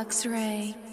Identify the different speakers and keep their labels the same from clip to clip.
Speaker 1: Luxray.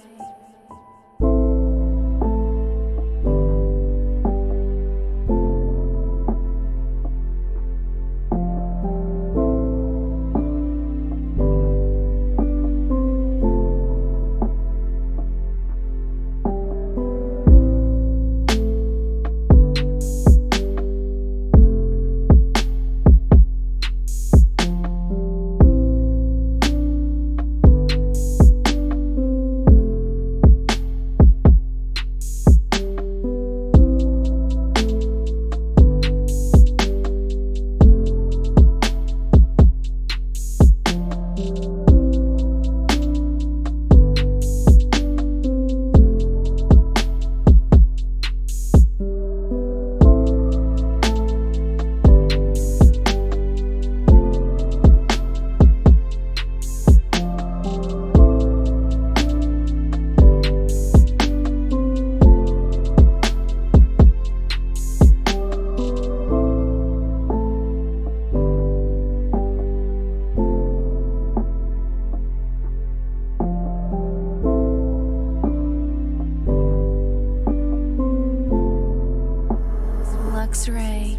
Speaker 1: X-ray.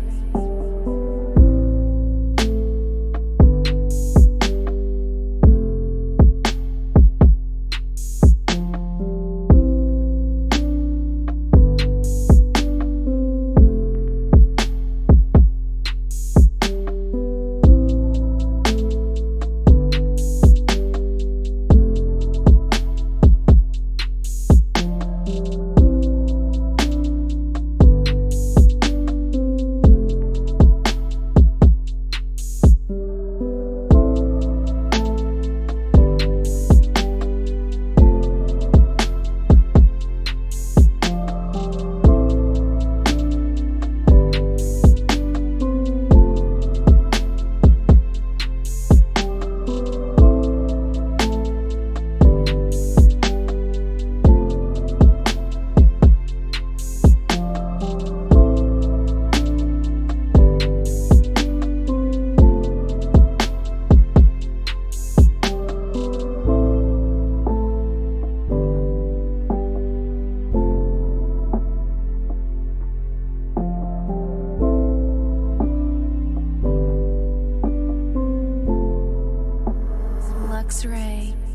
Speaker 1: X-ray.